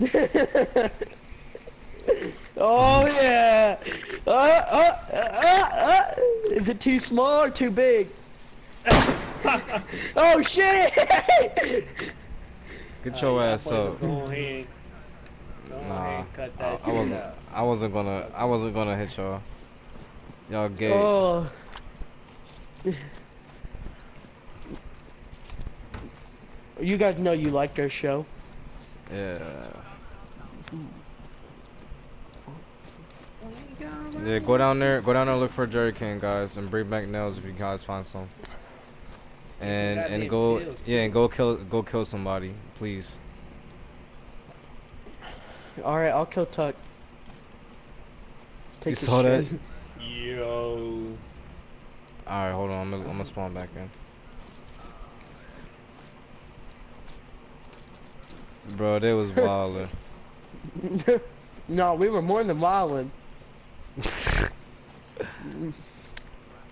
oh yeah. Uh, uh, uh, uh. Is it too small or too big? oh shit! Get your Uh, ass up. Go ahead. Go Nah, ahead I, I wasn't. out. I wasn't gonna. I wasn't gonna hit y'all. Y'all gay. Oh. You guys know you like our show. Yeah. Yeah. Go down there. Go down there. and Look for a jerry can, guys, and bring back nails if you guys find some. some And and go yeah and go kill go kill somebody, please. All right, I'll kill Tuck. You Take his saw that? shit. Yo. All right, hold on. I'm gonna, I'm gonna spawn back in. Bro, they was wildin'. no, we were more than wildin'.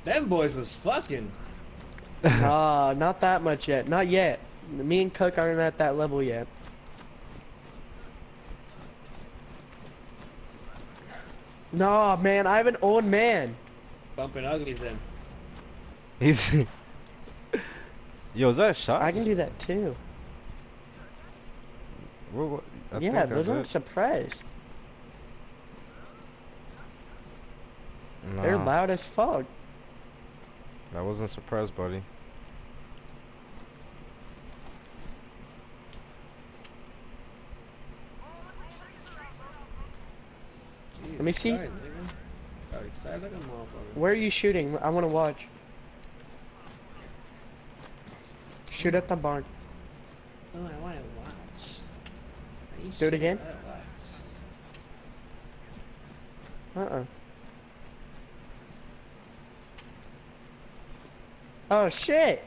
Them boys was fucking. Ah, not that much yet. Not yet. Me and Cook aren't at that level yet. No, man, I have an old man. Bumping uglies then. He's. Yo, is that a shot? I can do that too. What, what, I yeah, think those aren't did. suppressed. They're loud as fuck. I wasn't surprised, buddy. Jesus Let me see. Christ, excited like. Where are you shooting? I want to watch. Shoot at the barn. Oh, I want to watch. Are you Do it again? Uh, uh-uh. Oh shit!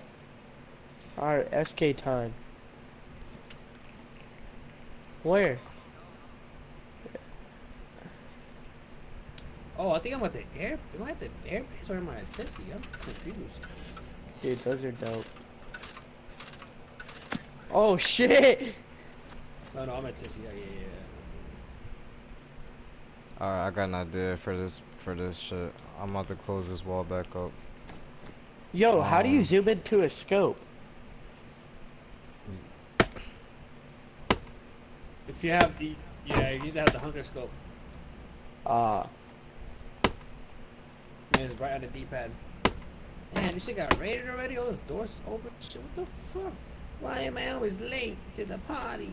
Alright, SK time. Where? Oh, I think I'm at the air. Am I at the airbase or am I at Tessie? I'm confused. Dude, those are dope. Oh shit! No, no, I'm at Tessie. Yeah, yeah, yeah. Alright, I got an idea for this for this shit. I'm about to close this wall back up. Yo, how do you Um, zoom into a scope? If you have the, yeah, you need to have the hunter scope. Ah, Man, it's right on the D-pad. Man, this shit got raided already. All the doors open. Shit, what the fuck? Why am I always late to the party?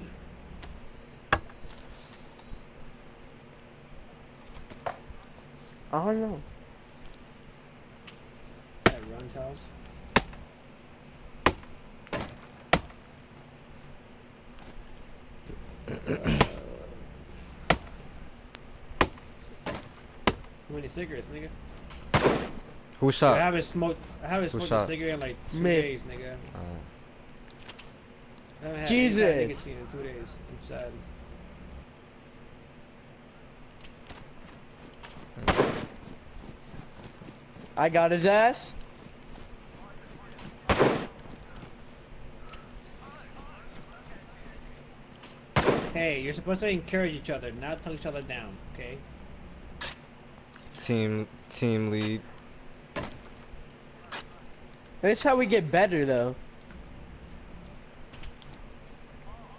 I don't know. At Run's house. How many cigarettes, nigga? Who shot? I haven't smoked. I haven't Who smoked shot? a cigarette in like two Me. days, nigga. Uh, I haven't had Jesus. any nicotine in two days. I'm sad. I got his ass. Hey, you're supposed to encourage each other, not tell each other down, okay? team team lead. That's how we get better, though.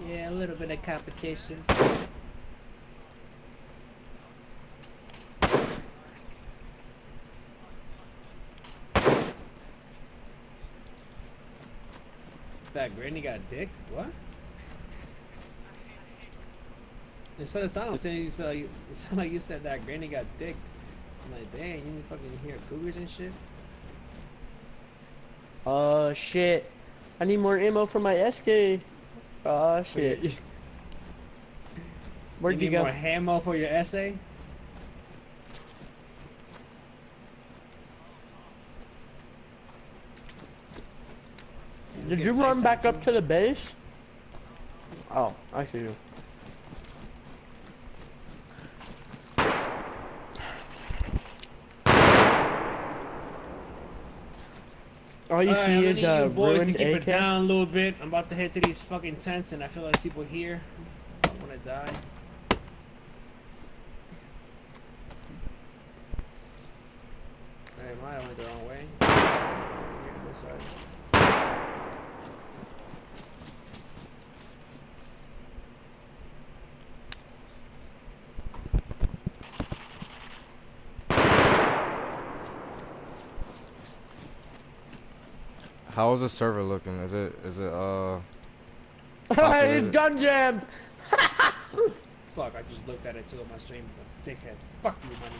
Yeah, a little bit of competition. Granny got dicked? What? It said it sound saying you said it sounded like you said that granny got dicked. I'm like, dang, you fucking hear cougars and shit. Oh shit. I need more ammo for my SK. Oh ah, shit. Where'd you need go? more ammo for your essay? Did you run back up to the base? Oh, I see you. All you I'm see gonna is need a you to ruined keep it AK. down a little bit. I'm about to head to these fucking tents, and I feel like people here. I want to die. Hey, am I went the wrong way? How is the server looking? Is it is it uh He's gun jammed. Fuck, I just looked at it too on my stream. but Dickhead. Fuck you, money.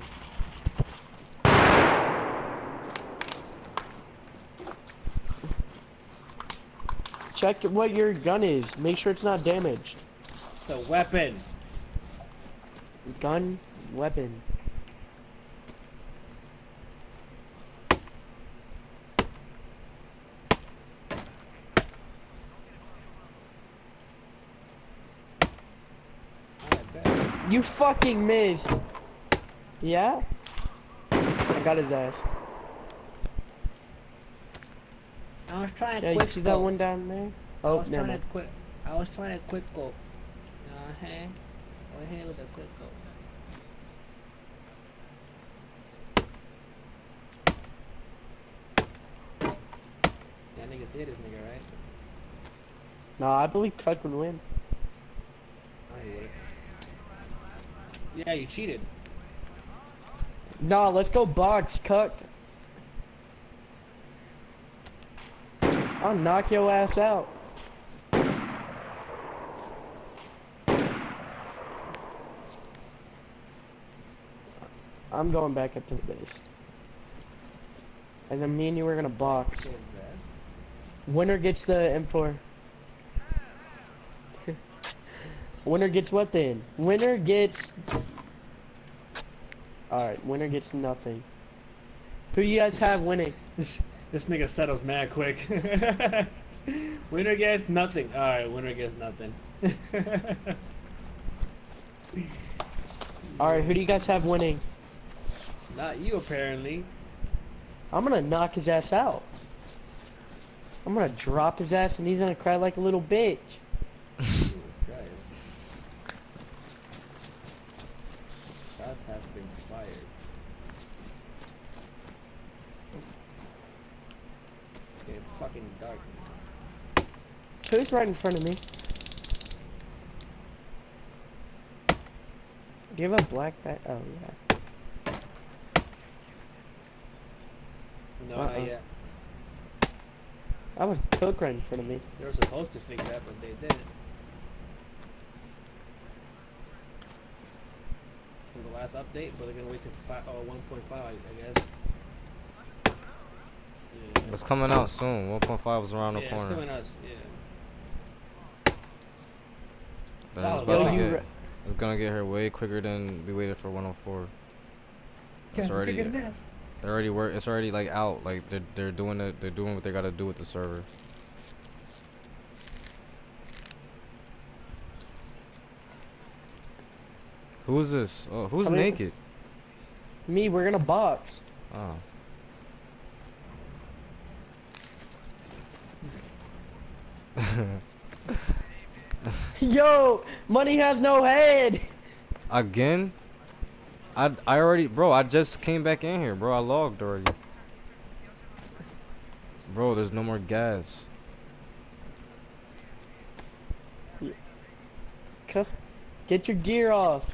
Check what your gun is. Make sure it's not damaged. The weapon. Gun, weapon. I bet. You fucking missed. Yeah? I got his ass. I was trying to Yeah, you see that one down there? Oh, I was never trying to quick. I was trying to quick go. Uh huh. Go ahead with a quick go. Yeah, niggas hit this nigga, right? Nah, I believe Cuck would win. Wouldn't. Yeah, you cheated. Nah, let's go box, Cuck. I'll knock your ass out. I'm going back up to the base. And then me and you are gonna box. Winner gets the M4. Winner gets what then? Winner gets. Alright, winner gets nothing. Who you guys have winning? This, this nigga settles mad quick. winner gets nothing. Alright, winner gets nothing. Alright, who do you guys have winning? Not you, apparently. I'm gonna knock his ass out. I'm gonna drop his ass and he's gonna cry like a little bitch. Fucking dark. Who's right in front of me? Do you have a black bag? Oh, yeah. No, not yet. I was cook right in front of me. They were supposed to fix that, but they didn't. From the last update, but they're gonna wait till uh, five, oh, 1.5, I guess. It's coming out soon. 1.5 was around the yeah, it's corner. coming us. Yeah. Then Oh, it's, about to get, it's gonna get here way quicker than we waited for 104. It's already they're already work. It's already like out. Like they're they're doing it. They're doing what they gotta do with the server. Who is this? Oh, who's I mean- naked? Me, we're gonna box. Oh. Yo, money has no head. Again? I I already, bro. I just came back in here, bro. I logged already. Bro, there's no more gas. Get your gear off.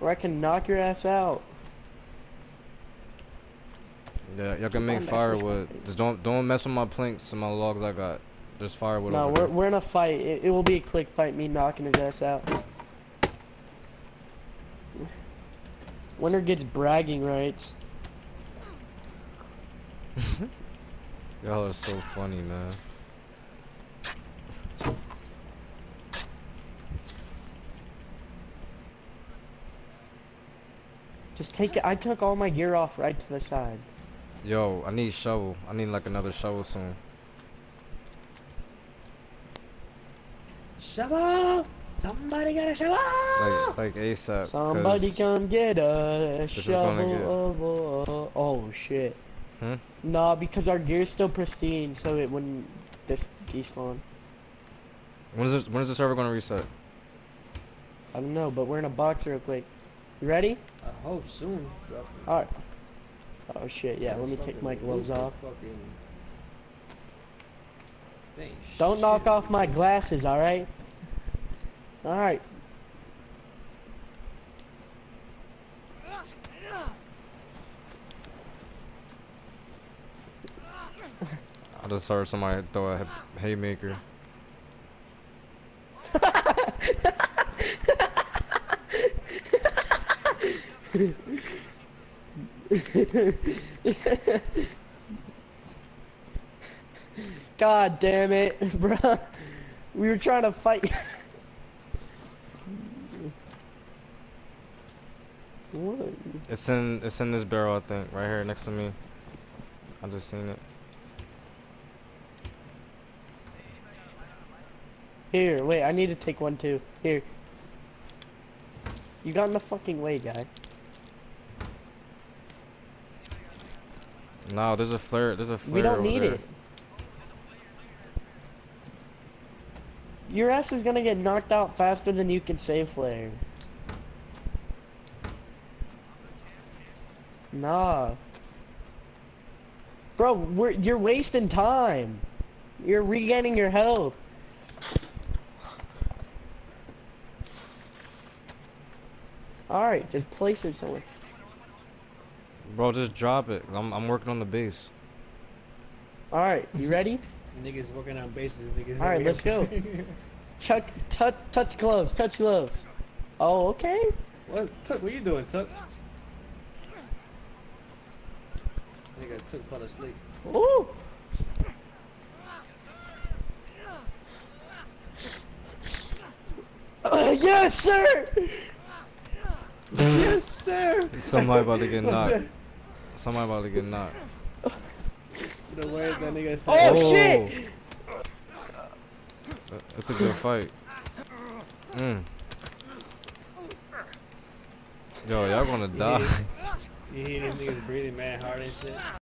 Or I can knock your ass out. Yeah, y'all can make on messing with firewood. Just don't don't mess with my planks and my logs I got. There's firewood No, we're, there. we're in a fight. It, it will be a quick fight, me knocking his ass out. Winner gets bragging rights. Y'all are so funny, man. Just take it. I took all my gear off right to the side. Yo, I need shovel. I need like another shovel soon. Shovel! Somebody got a shovel! Like like ASAP. Somebody come get a shovel get- of uh, Oh shit. Hmm? Nah, because our gear's still pristine, so it wouldn't this despawn. When is this, when is the server gonna reset? I don't know, but we're in a box real quick. You ready? I hope soon. Alright. Oh shit, yeah, let me take my gloves off. Don't knock off my glasses, alright? Alright. I just heard somebody throw a hay- haymaker. God damn it, bruh. We were trying to fight. what? It's in it's in this barrel I think, right here next to me. I just seen it. Here, wait, I need to take one too. Here. You got in the fucking way, guy. No, there's a flare. There's a flare. We don't need there. it. Your ass is gonna get knocked out faster than you can save flare. Nah. Bro, we're, you're wasting time. You're regaining your health. Alright, just place it somewhere. Bro, just drop it. I'm I'm working on the base. Alright, you ready? Niggas working on bases. Niggas. Alright, let's go. Chuck, touch, touch gloves, touch gloves. Oh, okay. what, Tuck? What you doing, Tuck? Nigga, Tuck fell asleep. Ooh. Uh, yes, sir. yes, sir. Somebody about to get knocked. That? Somebody about to get knocked. The words that nigga said. Oh, Oh. shit. It's a good fight. Mm. Yo, y'all gonna die. You hear these niggas breathing mad hard and shit?